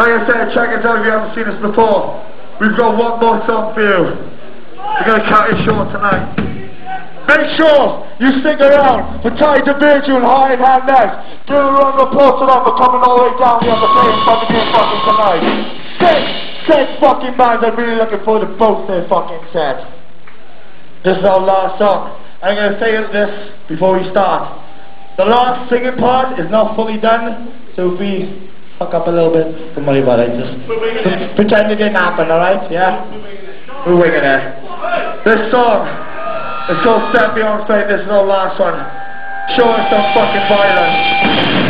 Like I said, check it out if you haven't seen us before. We've got one more song for you. We're going to cut it short tonight. Make sure you stick around for Ty DeVirgil and High and Hand next. Give a round of applause to them for coming all the way down here on the stage fucking here fucking tonight. Six, six fucking bands I'm really looking forward to both their fucking sets. This is our last song. I'm going to say this before we start. The last singing part is not fully done, so if we fuck up a little bit, don't worry about it. Just pretend it didn't happen, alright? Yeah? We're winging it. This song is called Step Beyond Faith. This is our last one. Show us some fucking violence.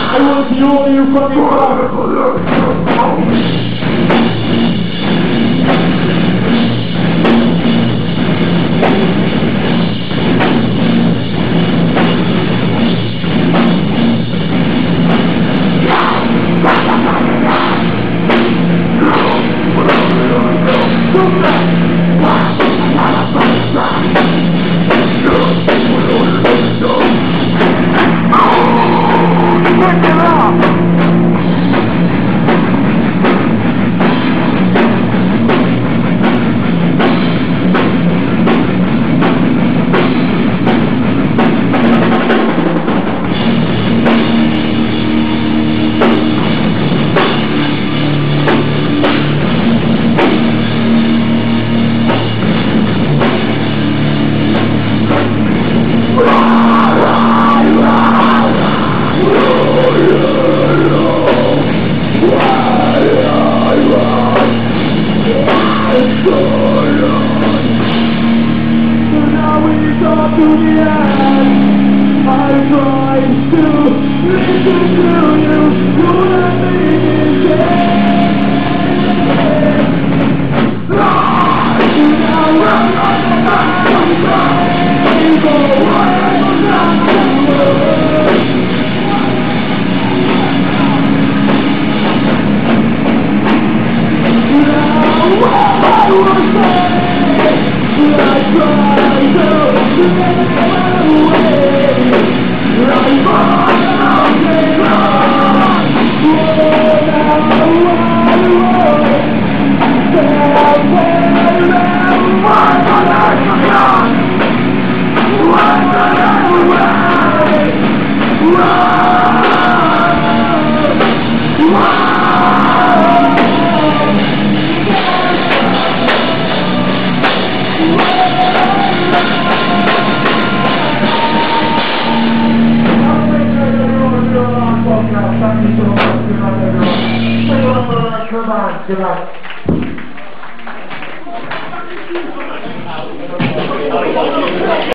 I want the you fucking Wow! 对吧？